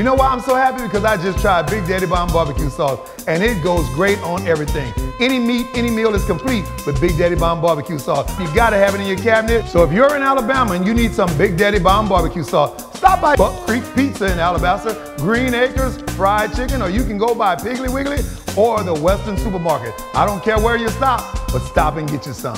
You know why I'm so happy? Because I just tried Big Daddy Bomb barbecue sauce and it goes great on everything. Any meat, any meal is complete with Big Daddy Bomb barbecue sauce. You gotta have it in your cabinet. So if you're in Alabama and you need some Big Daddy Bomb barbecue sauce, stop by Buck Creek Pizza in Alabaster, Green Acres, fried chicken, or you can go by Piggly Wiggly or the Western Supermarket. I don't care where you stop, but stop and get you some.